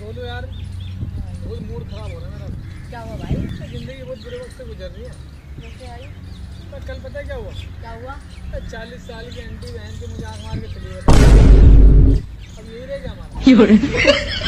बोलो यार। बहुत मूड खराब हो रहा है मेरा। क्या हुआ भाई? ज़िंदगी बहुत बुरे वक्त से गुजर रही है। कैसे भाई पर कल पता है क्या हुआ? क्या हुआ? चालीस साल की आंटी बहन की मुझे आग मार के चली गई। अब यही रहेगा हमारा।